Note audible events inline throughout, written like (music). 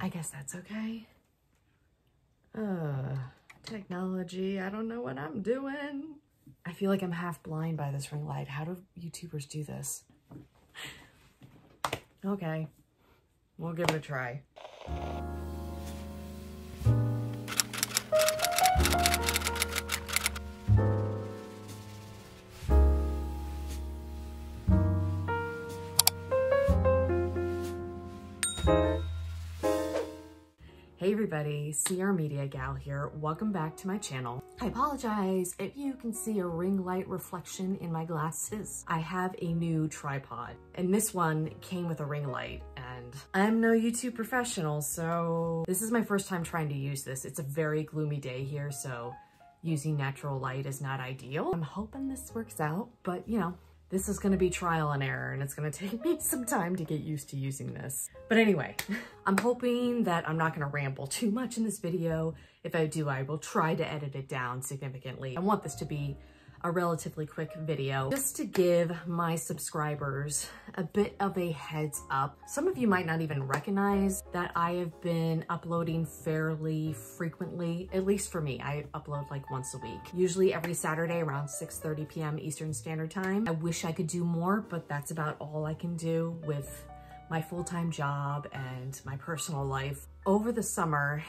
I guess that's okay. Uh, technology, I don't know what I'm doing. I feel like I'm half blind by this ring light. How do YouTubers do this? Okay, we'll give it a try. Hey everybody, CR Media Gal here. Welcome back to my channel. I apologize if you can see a ring light reflection in my glasses. I have a new tripod and this one came with a ring light and I'm no YouTube professional, so this is my first time trying to use this. It's a very gloomy day here, so using natural light is not ideal. I'm hoping this works out, but you know, this is gonna be trial and error and it's gonna (laughs) take me some time to get used to using this. But anyway, (laughs) I'm hoping that I'm not gonna ramble too much in this video. If I do, I will try to edit it down significantly. I want this to be a relatively quick video just to give my subscribers a bit of a heads up. Some of you might not even recognize that I have been uploading fairly frequently, at least for me. I upload like once a week, usually every Saturday around 6.30 p.m. Eastern Standard Time. I wish I could do more, but that's about all I can do with my full-time job and my personal life. Over the summer,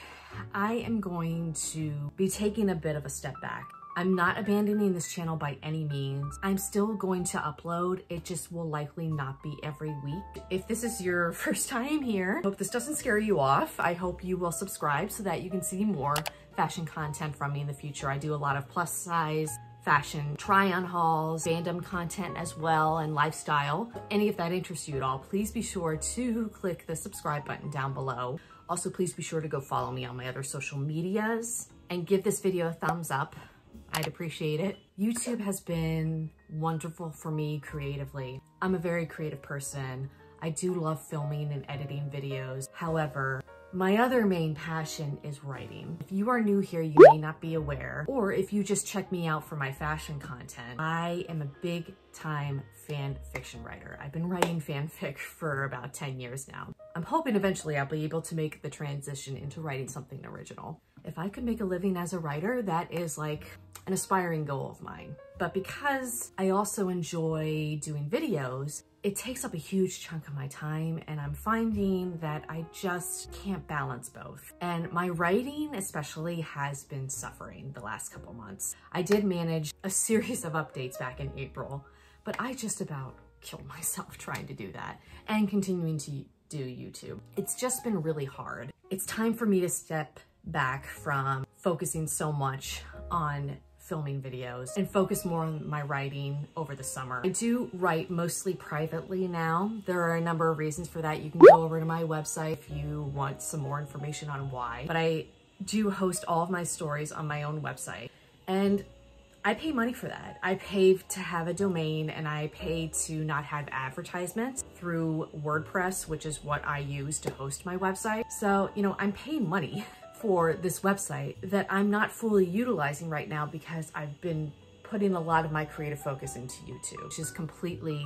I am going to be taking a bit of a step back. I'm not abandoning this channel by any means. I'm still going to upload. It just will likely not be every week. If this is your (laughs) first time here, hope this doesn't scare you off. I hope you will subscribe so that you can see more fashion content from me in the future. I do a lot of plus size fashion try-on hauls, fandom content as well, and lifestyle. Any of that interests you at all, please be sure to click the subscribe button down below. Also, please be sure to go follow me on my other social medias and give this video a thumbs up. I'd appreciate it. YouTube has been wonderful for me creatively. I'm a very creative person. I do love filming and editing videos. However, my other main passion is writing. If you are new here, you may not be aware, or if you just check me out for my fashion content, I am a big time fan fiction writer. I've been writing fanfic (laughs) for about 10 years now. I'm hoping eventually I'll be able to make the transition into writing something original. If I could make a living as a writer, that is like an aspiring goal of mine. But because I also enjoy doing videos, it takes up a huge chunk of my time and I'm finding that I just can't balance both. And my writing especially has been suffering the last couple months. I did manage a series of updates back in April, but I just about killed (laughs) myself trying to do that and continuing to do YouTube. It's just been really hard. It's time for me to step back from focusing so much on filming videos and focus more on my writing over the summer. I do write mostly privately now. There are a number of reasons for that. You can go over to my website if you want some more information on why, but I do host all of my stories on my own website and I pay money for that. I pay to have a domain and I pay to not have advertisements through WordPress, which is what I use to host my website. So, you know, I'm paying money (laughs) for this website that I'm not fully utilizing right now because I've been putting a lot of my creative focus into YouTube, which is completely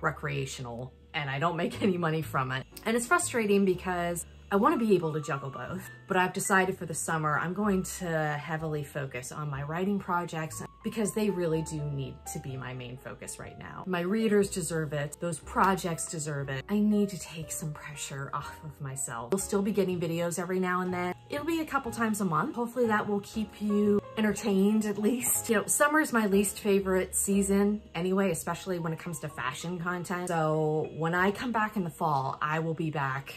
recreational and I don't make (laughs) any money from it. And it's frustrating because I want to be able to juggle both, but I've decided for the summer I'm going to heavily focus on my writing projects because they really do need to be my main focus right now. My readers deserve it. Those projects deserve it. I need to take some pressure off of myself. We'll still be getting videos every now and then. It'll be a couple times a month. Hopefully that will keep you entertained at least. You know, summer is my least favorite season anyway, especially when it comes to fashion content. So when I come back in the fall, I will be back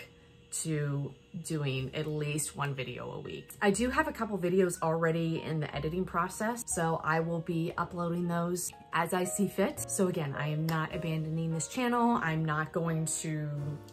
to doing at least one video a week. I do have a couple videos already in the editing process, so I will be uploading those as I see fit. So again, I am not abandoning this channel. I'm not going to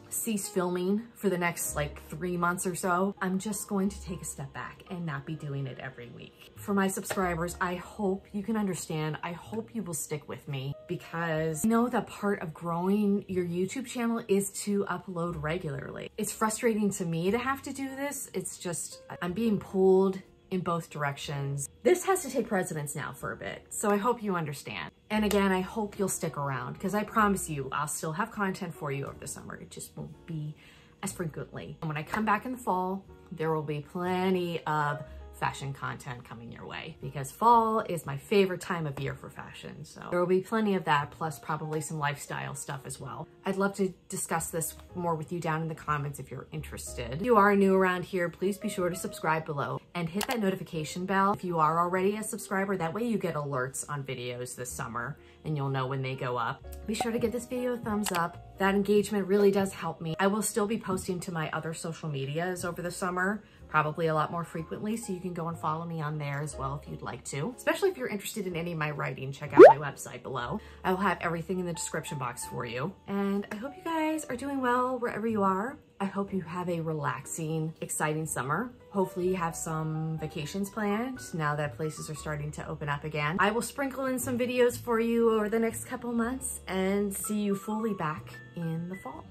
cease filming for the next like three months or so. I'm just going to take a step back and not be doing it every week. For my subscribers, I hope you can understand. I hope you will stick with me because I know that part of growing your YouTube channel is to upload regularly. It's frustrating to me to have to do this. It's just, I'm being pulled in both directions. This has to take precedence now for a bit, so I hope you understand. And again, I hope you'll stick around because I promise you I'll still have content for you over the summer. It just won't be as frequently. And when I come back in the fall, there will be plenty of fashion content coming your way because fall is my favorite time of year for fashion. So there will be plenty of that, plus probably some lifestyle stuff as well. I'd love to discuss this more with you down in the comments if you're interested. If you are new around here, please be sure to subscribe below and hit that notification bell if you are already a subscriber. That way you get alerts on videos this summer and you'll know when they go up. Be sure to give this video a thumbs up. That engagement really does help me. I will still be posting to my other social medias over the summer, probably a lot more frequently, so you can go and follow me on there as well if you'd like to. Especially if you're interested in any of my writing, check out my website below. I will have everything in the description box for you. And I hope you guys are doing well wherever you are. I hope you have a relaxing, exciting summer. Hopefully you have some vacations planned now that places are starting to open up again. I will sprinkle in some videos for you over the next couple months and see you fully back in the fall.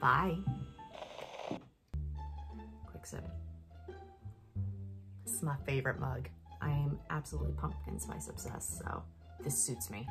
Bye. Quick sip. My favorite mug. I am absolutely pumpkin spice obsessed, so this suits me.